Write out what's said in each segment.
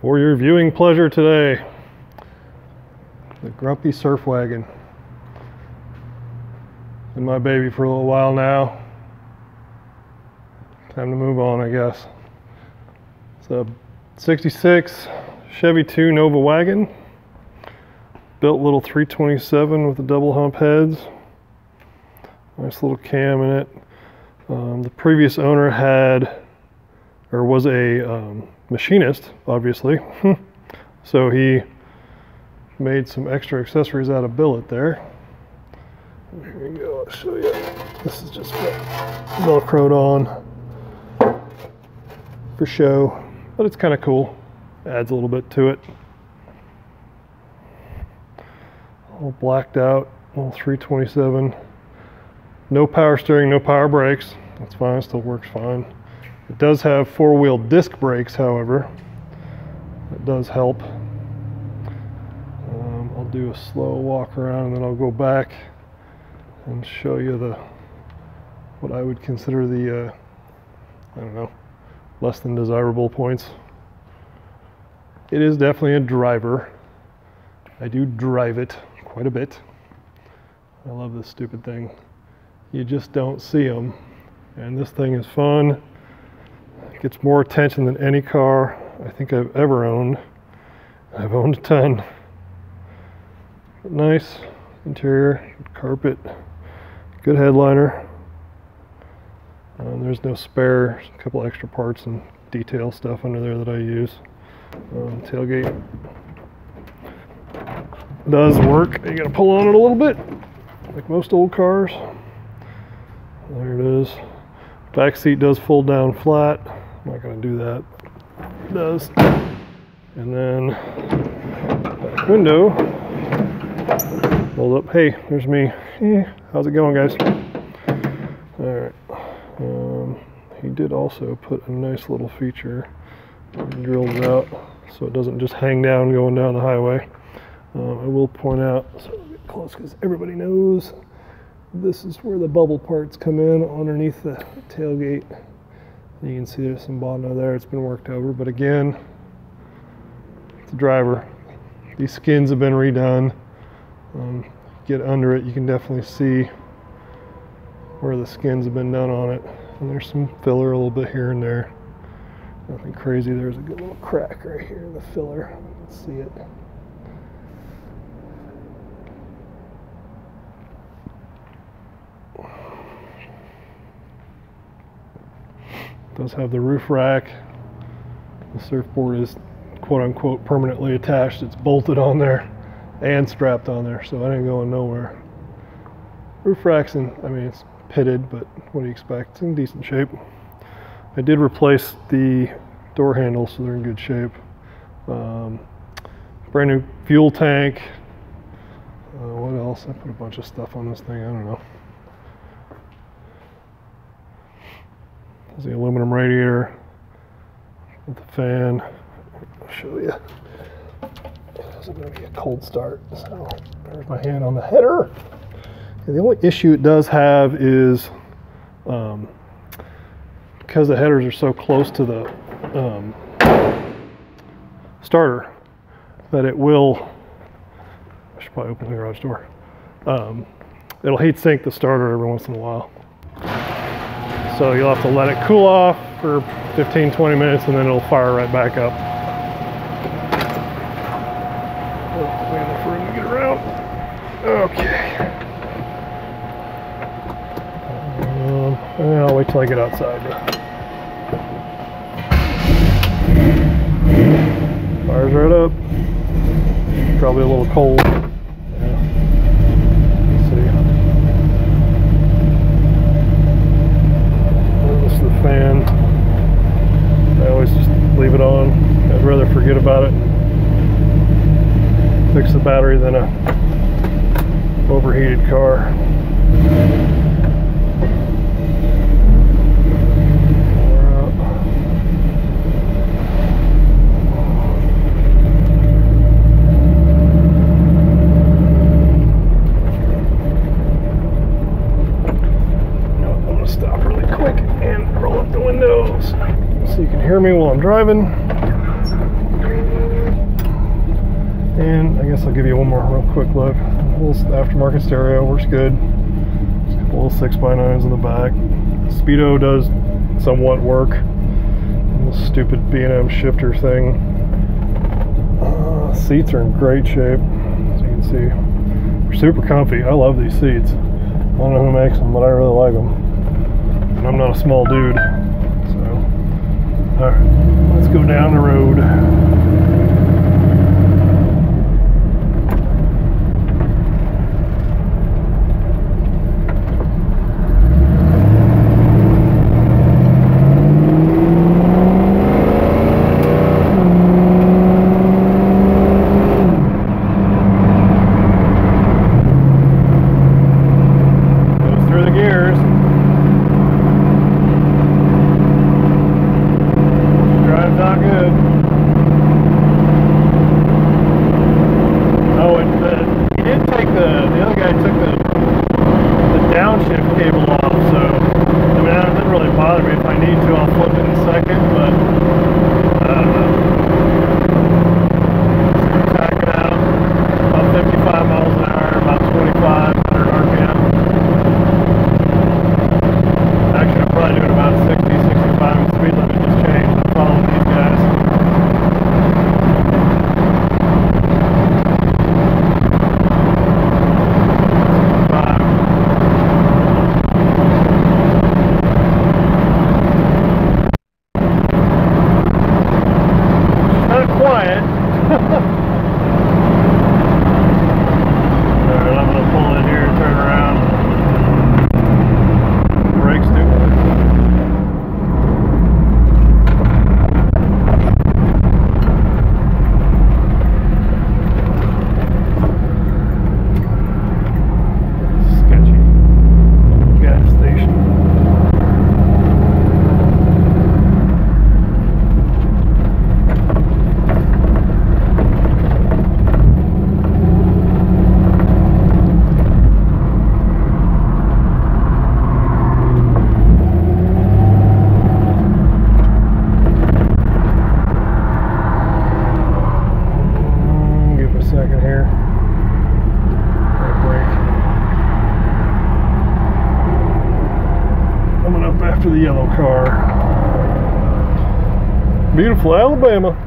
for your viewing pleasure today. The Grumpy Surf Wagon. Been my baby for a little while now. Time to move on, I guess. It's a 66 Chevy 2 Nova wagon. Built little 327 with the double hump heads. Nice little cam in it. Um, the previous owner had, or was a um, machinist, obviously. so he made some extra accessories out of billet there. Here we go, I'll show you. This is just velcroed on for show, but it's kind of cool. Adds a little bit to it. All blacked out, all 327. No power steering, no power brakes. That's fine, still works fine. It does have four-wheel disc brakes, however. That does help. Um, I'll do a slow walk around and then I'll go back and show you the what I would consider the uh, I don't know less than desirable points. It is definitely a driver. I do drive it quite a bit. I love this stupid thing you just don't see them. And this thing is fun. Gets more attention than any car I think I've ever owned. I've owned a ton. Nice interior, carpet, good headliner. Um, there's no spare, a couple extra parts and detail stuff under there that I use. Um, tailgate does work. You gotta pull on it a little bit, like most old cars. There it is. Back seat does fold down flat. I'm not going to do that. It does. And then window. Hold up. Hey, there's me. Hey, how's it going, guys? All right. Um, he did also put a nice little feature. Drilled it out so it doesn't just hang down going down the highway. Uh, I will point out, so get close because everybody knows this is where the bubble parts come in underneath the tailgate. You can see there's some bottom there. It's been worked over, but again, a driver. These skins have been redone. Um, get under it, you can definitely see where the skins have been done on it. And there's some filler a little bit here and there. Nothing crazy. There's a good little crack right here in the filler. Let's see it. Does have the roof rack. The surfboard is quote unquote permanently attached. It's bolted on there and strapped on there, so it ain't going nowhere. Roof rack's in, I mean, it's pitted, but what do you expect? It's in decent shape. I did replace the door handles, so they're in good shape. Um, brand new fuel tank. Uh, what else? I put a bunch of stuff on this thing. I don't know. There's the aluminum radiator with the fan. I'll show you. This is going to be a cold start. So there's my hand on the header. And the only issue it does have is um, because the headers are so close to the um, starter that it will. I should probably open the garage door. Um, it'll heat sink the starter every once in a while. So you'll have to let it cool off for 15, 20 minutes and then it'll fire right back up. To get around. Okay. Um, I'll wait till I get outside. Fires right up. Probably a little cold. Fan. I always just leave it on. I'd rather forget about it. Fix the battery than a overheated car. Hear me while I'm driving. And I guess I'll give you one more real quick look. Little aftermarket stereo works good. Little six by nines in the back. Speedo does somewhat work. The stupid B&M shifter thing. Uh, seats are in great shape, as you can see. They're super comfy. I love these seats. I don't know who makes them, but I really like them. And I'm not a small dude. All right, let's go down the road. Beautiful Alabama.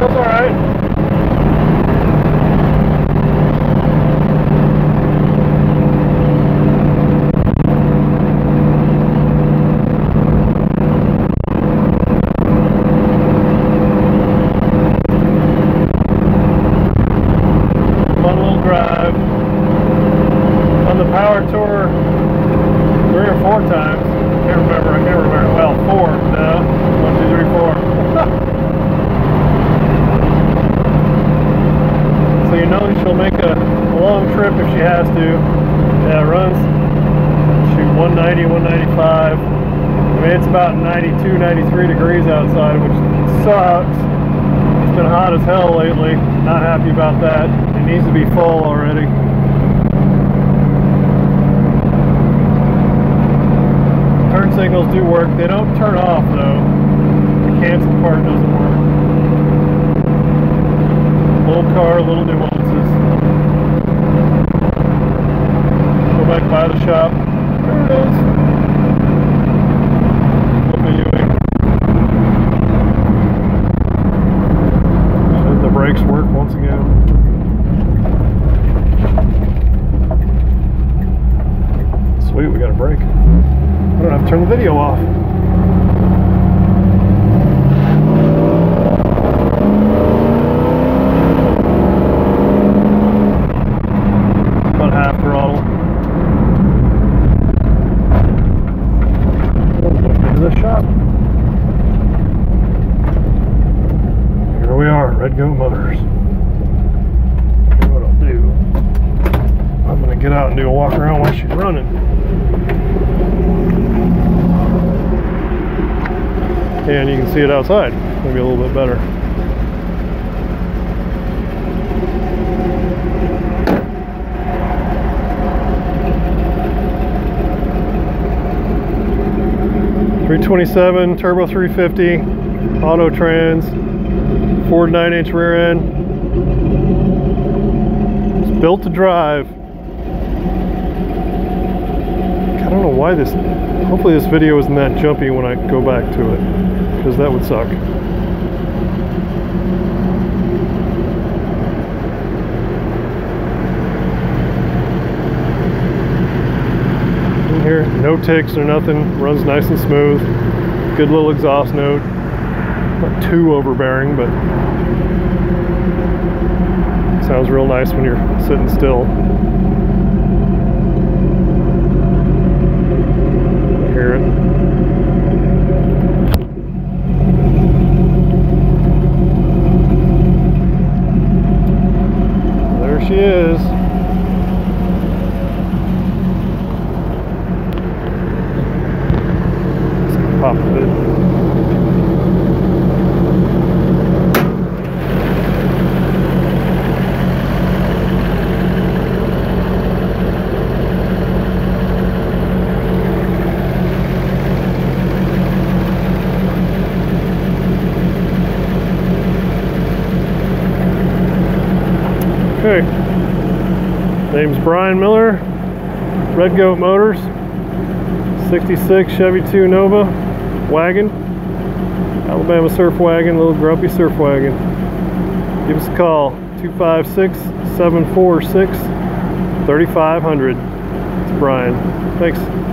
That's all right. Fun little drive. On the power tour, three or four times. Can't remember. I can't remember. Well, four. No, one, two, three, four. so you know a, a long trip if she has to. Yeah, it runs. Shoot, 190, 195. I mean, it's about 92, 93 degrees outside, which sucks. It's been hot as hell lately. Not happy about that. It needs to be full already. Turn signals do work. They don't turn off though. The cancel part doesn't work. Old car, little nuances. Go back by the shop. There it is. Little Buick. Should the brakes work once again? Sweet, we got a brake. I don't have to turn the video off. About half throttle. Into the shop. Here we are, Red Goat Motors. Here's what I'll do. I'm gonna get out and do a walk around while she's running. And you can see it outside, maybe a little bit better. 227 turbo 350 auto trans Ford 9 inch rear end. It's built to drive. I don't know why this hopefully this video isn't that jumpy when I go back to it because that would suck in here no ticks or nothing. Runs nice and smooth. Good little exhaust note. Not too overbearing but sounds real nice when you're sitting still hear it there she is pop. Okay. Name's Brian Miller, Red Goat Motors, 66 Chevy 2 Nova wagon, Alabama surf wagon, little grumpy surf wagon. Give us a call, 256 746 3500. It's Brian. Thanks.